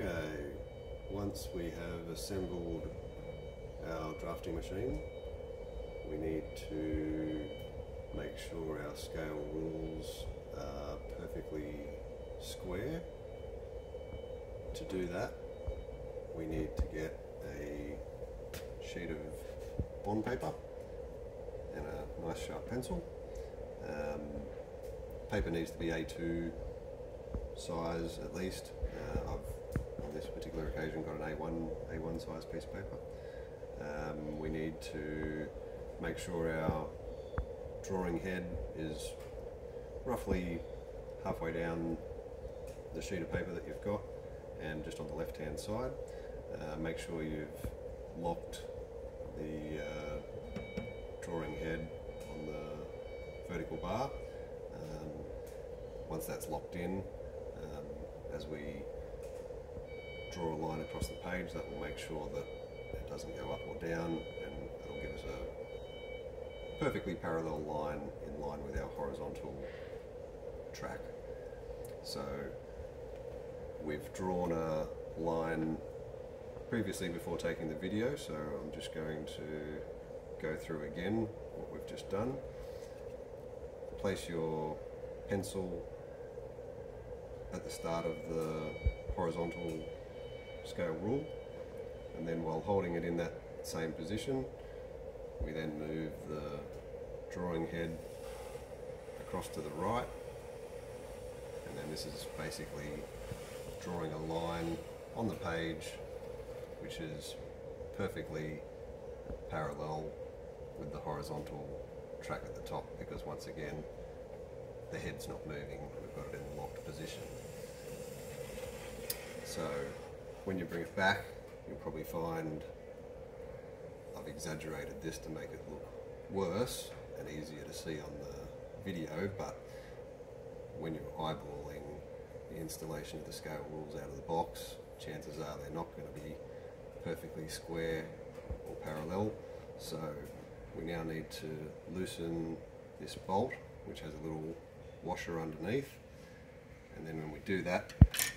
Okay, once we have assembled our drafting machine, we need to make sure our scale rules are perfectly square. To do that, we need to get a sheet of bond paper and a nice sharp pencil. Um, paper needs to be A2 size at least. Uh, I've this particular occasion got an A1 A1 size piece of paper. Um, we need to make sure our drawing head is roughly halfway down the sheet of paper that you've got and just on the left hand side. Uh, make sure you've locked the uh, drawing head on the vertical bar. Um, once that's locked in, um, as we draw a line across the page, that will make sure that it doesn't go up or down and it'll give us a perfectly parallel line in line with our horizontal track. So we've drawn a line previously before taking the video, so I'm just going to go through again what we've just done. Place your pencil at the start of the horizontal scale rule. And then while holding it in that same position we then move the drawing head across to the right. And then this is basically drawing a line on the page which is perfectly parallel with the horizontal track at the top because once again the head's not moving, we've got it in the locked position. So when you bring it back you'll probably find I've exaggerated this to make it look worse and easier to see on the video but when you're eyeballing the installation of the scale rules out of the box chances are they're not going to be perfectly square or parallel. So we now need to loosen this bolt which has a little washer underneath. And then when we do that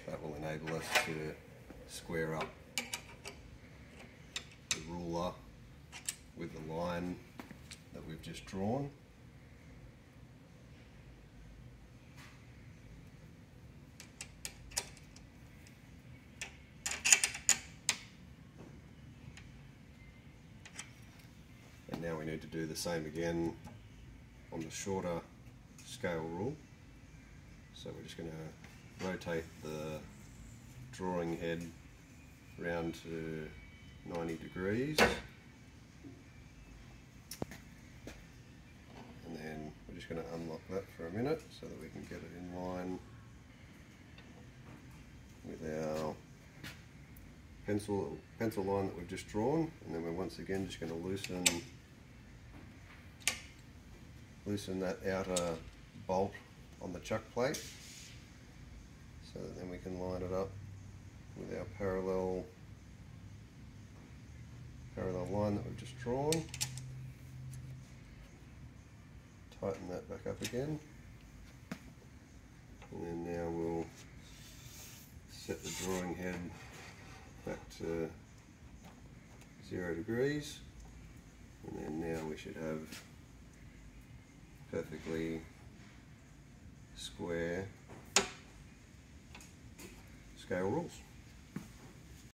that will enable us to square up the ruler with the line that we've just drawn and now we need to do the same again on the shorter scale rule. So we're just going to rotate the drawing head round to 90 degrees. And then we're just going to unlock that for a minute so that we can get it in line with our pencil pencil line that we've just drawn and then we're once again just going to loosen loosen that outer bolt on the chuck plate so that then we can line it up with our parallel parallel line that we've just drawn. Tighten that back up again. And then now we'll set the drawing head back to zero degrees. And then now we should have perfectly square scale rules.